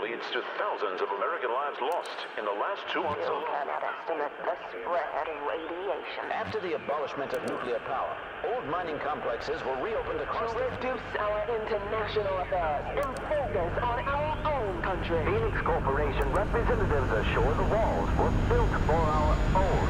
leads to thousands of American lives lost in the last two months You alone. cannot estimate the spread of radiation. After the abolishment of nuclear power, old mining complexes were reopened across To the... reduce our international affairs and focus on our own country. Phoenix Corporation representatives assure the walls were built for our own safety.